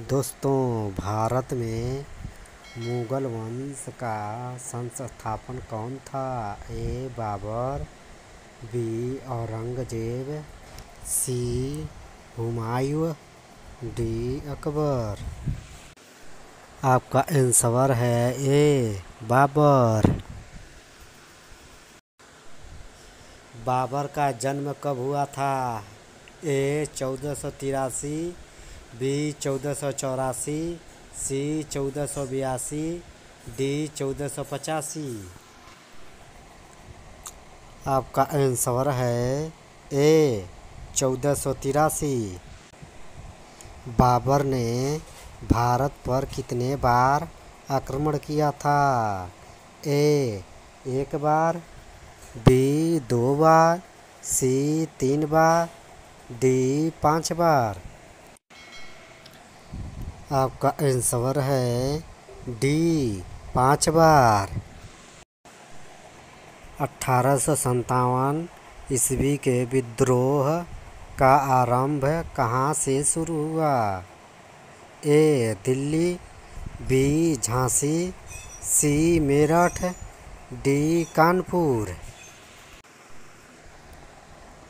दोस्तों, भारत में मुगल वंश का संस्थापन कौन था? A. Babur, B. Aurangzeb, C. Humayun, D. Akbar. आपका आंसर है ए. बाबर। बाबर का जन्म कब हुआ था? ए. चौदह सौ तिरासी बी चौदह सौ चौरासी सी चौदह सौ बयासी डी चौदह सौ पचासी आपका आंसर है ए चौदह सौ तिरासी बाबर ने भारत पर कितने बार आक्रमण किया था? ए एक बार बी दो बार सी तीन बार डी पाँच बार। आपका आंसर है डी, पाँच बार। अठारह सौ संतावन ईस्वी के विद्रोह का आरंभ कहाँ से शुरू हुआ? A, Delhi, B, Jhansi, C, Meerut, D, Kanpur.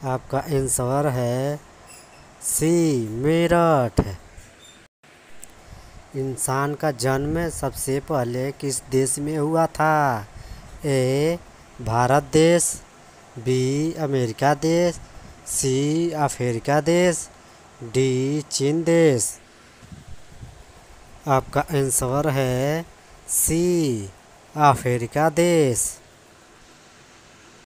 आपका आंसर है सी, मेरठ। इंसान का जन्म सबसे पहले किस देश में हुआ था? ए, भारत देश, बी, अमेरिका देश, सी, अफ्रीका देश, डी, चीन देश। आपका आंसर है सी, अफ्रीका देश।